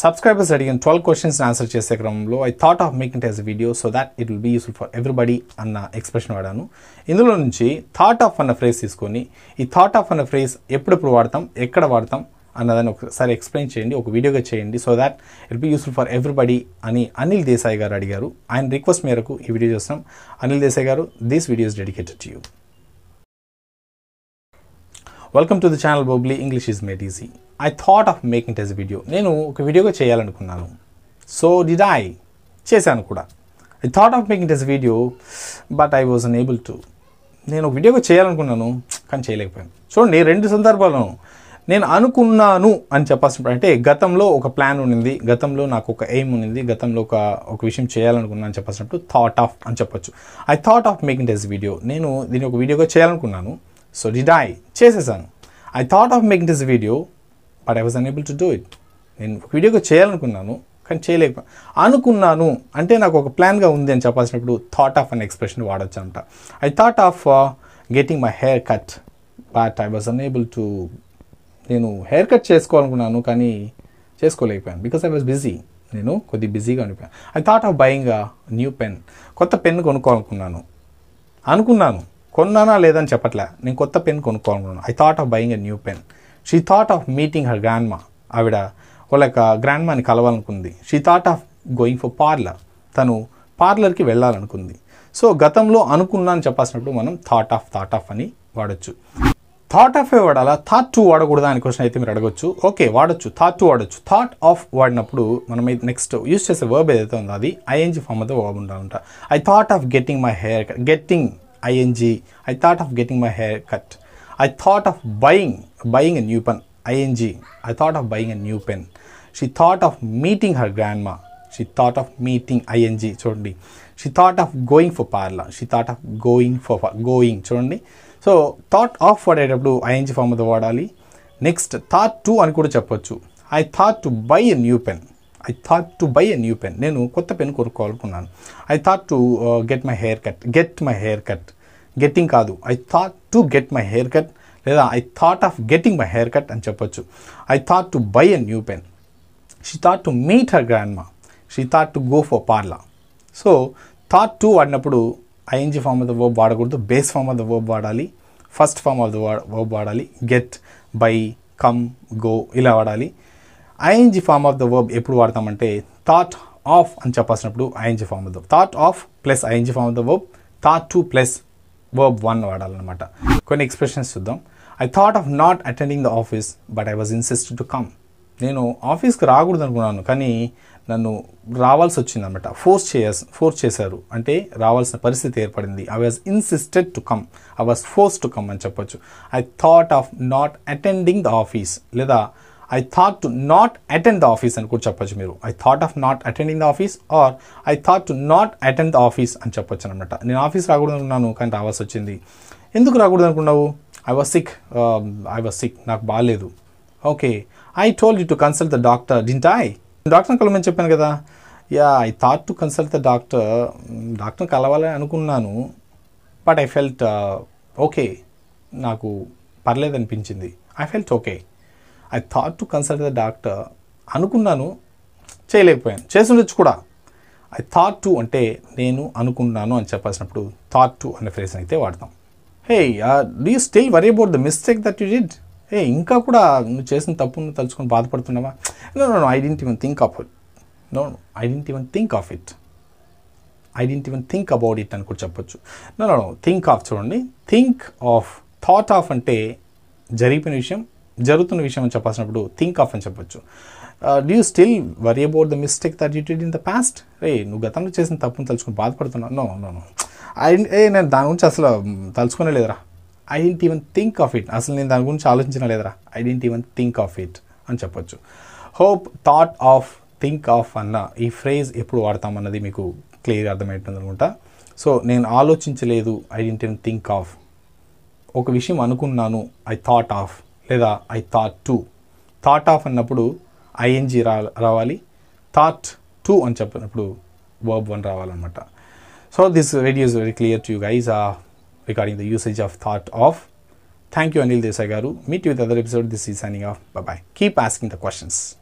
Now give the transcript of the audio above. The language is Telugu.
సబ్స్క్రైబర్స్ అడిగిన ట్వెల్వ్ క్వశ్చన్స్ ఆన్సర్ చేసే క్రమంలో I thought of making as video so that it will be useful for everybody అన్న ఎక్స్ప్రెషన్ వాడాను. ఇందులో నుంచి థాట్ ఆఫ్ అన్న ఫ్రేజ్ తీసుకొని ఈ థాట్ ఆఫ్ అన్న ఫ్రేజ్ ఎప్పుడెప్పుడు వాడతాం ఎక్కడ వాడతాం అన్నదాన్ని ఒకసారి ఎక్స్ప్లెయిన్ చేయండి ఒక వీడియోగా చేయండి so that it be useful for everybody అని అనిల్ దేశాయ్ గారు అడిగారు. ఆయన రిక్వెస్ట్ మేరకు ఈ వీడియో చేస్తాం అనిల్ దేశాయ్ గారు this video's dedicated to you welcome to the channel Bobbili English is made easy I thought of making this video నేను ఒక వీడియోగా చేయాలనుకున్నాను. సో డిడ్ ఐ చేశాను కూడా. I thought of making this video but I was unable to నేను ఒక వీడియోగా చేయాలనుకున్నాను కానీ చేయలేకపోయాను. చూడండి రెండు సందర్భాలను నేను అనుకున్నాను అని చెప్పాల్సినప్పుడు అంటే గతంలో ఒక ప్లాన్ ఉండింది గతంలో నాకు ఒక ఎయిమ్ ఉండింది గతంలో ఒక ఒక విషయం చేయాలనుకున్నాను అని చెప్పాల్సినప్పుడు థాట్ ఆఫ్ అని చెప్పొచ్చు. I thought of making this video నేను దీన్ని ఒక వీడియోగా చేయాలనుకున్నాను. సో డిడ్ ఐ చేసేసాను. I thought of making this video but I was unable to do it నేను ఒక వీడియోగా చేయాలనుకున్నాను కానీ చేయలేక అనుకున్నాను. అంటే నాకు ఒక ప్లాన్గా ఉంది అని చెప్పాల్సినప్పుడు థాట్ ఆఫ్ అనే ఎక్స్ప్రెషన్ వాడచ్చు అంట I thought of getting my hair cut but I was unable to నేను హెయిర్ కట్ చేసుకోవాలనుకున్నాను కానీ చేసుకోలేకపోయాను. బికాస్ ఐ వాజ్ బిజీ నేను కొద్ది బిజీగా ఉండిపోయాను. I thought of buying new pen కొత్త పెన్ కొనుక్కోవాలనుకున్నాను. అనుకున్నాను. కొన్నానా లేదని చెప్పట్లే. నేను కొత్త pen కొనుక్కోవాలనుకున్నాను. I thought of buying a new pen she thought of meeting her grandma ఆవిడ వాళ్ళ గ్రాండ్ గ్రాండ్మాని కలవాలనుకుంది. She thought of going for parlour తను పార్లర్కి వెళ్ళాలనుకుంది. సో గతంలో అనుకున్నా అని చెప్పాల్సినప్పుడు మనం థాట్ ఆఫ్ థాట్ ఆఫ్ అని వాడచ్చు. థాట్ ఆఫ్ ఏ వాడాలా థాట్ టు వాడకూడదా అని క్వశ్చన్ అయితే మీరు అడగొచ్చు. ఓకే వాడచ్చు. థాట్ టు వాడచ్చు. థాట్ ఆఫ్ వాడినప్పుడు మనం నెక్స్ట్ యూస్ చేసే వర్బ్ ఏదైతే ఉందో అది ఐఎన్జి ఫామ్ అయితే వర్బ్ ఉండాలంట I thought of getting my hair cut getting I N G I thought of getting my hair cut I thought of buying buying a new pen I N G I thought of buying a new pen she thought of meeting her grandma she thought of meeting I N G చూడండి. She thought of going for parlour she thought of going for going చూడండి. సో థాట్ ఆఫ్ వాడేటప్పుడు ఐఎన్జి ఫామ్ అది వాడాలి. నెక్స్ట్ థాట్ టు అని కూడా చెప్పొచ్చు. I thought to buy a new pen I thought to buy a new pen నేను కొత్త pen కొనుక్కోవాలనుకున్నాను. I thought to get my hair cut get my hair cut getting కాదు. I thought to get my hair cut లేదా I thought of getting my hair cut అని చెప్పొచ్చు. I thought to buy a new pen she thought to meet her grandma she thought to go for parlour so thought to వాడినప్పుడు I N G form of the verb వాడకూడదు base form of the verb వాడాలి first form of the verb వాడాలి గెట్ బై కమ్ గో ఇలా వాడాలి. I N G form of the verb ఎప్పుడు వాడతామంటే థాట్ ఆఫ్ అని చెప్పాల్సినప్పుడు I N G form of the thought of plus I N G form of the verb thought to plus verb one వాడాలన్నమాట. కొన్ని ఎక్స్ప్రెషన్స్ చూద్దాం. I thought of not attending the office but I was insist to come నేను ఆఫీస్కి రాకూడదు అనుకున్నాను కానీ నన్ను రావాల్సి వచ్చింది అనమాట ఫోర్స్ చేయ ఫోర్స్ చేశారు. అంటే రావాల్సిన పరిస్థితి ఏర్పడింది. I was insisted to come I was force to come అని చెప్పొచ్చు. I thought of not attending the office లేదా I thought to not attend the office అని కూడా చెప్పొచ్చు మీరు. I thought of not attending the office or I thought to not attend the office అని చెప్పొచ్చు అనమాట. నేను ఆఫీస్ రాకూడదు అనుకున్నాను కానీ రావాల్సి వచ్చింది. ఎందుకు రాకూడదు అనుకున్నావు I was sick I was sick నాకు బాగాలేదు okay I told you to consult the doctor didn't I డాక్టర్ని కలవమని చెప్పాను కదా. Yeah I thought to consult the doctor డాక్టర్ని కలవాలని అనుకున్నాను. బట్ ఐ ఫెల్ట్ ఓకే నాకు పర్లేదు అనిపించింది. I felt okay I thought to consult the doctor అనుకున్నాను. చేయలేకపోయాను. చేసుండొచ్చు కూడా. ఐ థాట్ టు అంటే నేను అనుకున్నాను అని చెప్పాల్సినప్పుడు థాట్ టు అనే ఫ్రేజ్ అయితే వాడతాం. Hey do you still worry about the mistake that you did hey ఇంకా కూడా నువ్వు చేసిన తప్పును తలుచుకొని బాధపడుతున్నావా? No no I didn't even think of it no I didn't even think of it I didn't even think about it అని కూడా చెప్పొచ్చు. నో నో థింక్ ఆఫ్ చూడండి. థింక్ ఆఫ్ థాట్ ఆఫ్ అంటే జరిగిపోయిన విషయం జరుగుతున్న విషయం అని చెప్పాల్సినప్పుడు థింక్ ఆఫ్ అని చెప్పొచ్చు. Do you still worry about the mistake that you did in the past రే నువ్వు గతంలో చేసిన తప్పును తలుచుకొని బాధపడుతున్నావు? No no no I a నేను దాని గురించి అసలు తలుచుకునే లేదురా I didn't even think of it అసలు నేను దాని గురించి ఆలోచించిన లేదురా. I didn't even think of it అని చెప్పొచ్చు. Hope thought of think of అన్న ఈ ఫ్రేజ్ ఎప్పుడు వాడతామన్నది మీకు క్లియర్ అర్థమవుతుంది అనుకుంటా సో నేను ఆలోచించలేదు I didn't even think of ఒక విషయం అనుకున్నాను ఐ థాట్ ఆఫ్ లేదా I thought to thought of అన్నప్పుడు ఐఎన్జి రా రావాలి. థాట్ టు అని చెప్పినప్పుడు వర్బ్ వన్ రావాలన్నమాట. So, this video is very clear to you guys uh, regarding the usage of thought of. Thank you Anil Desagaru. Meet you with another episode. This is signing off. Bye bye. Keep asking the questions.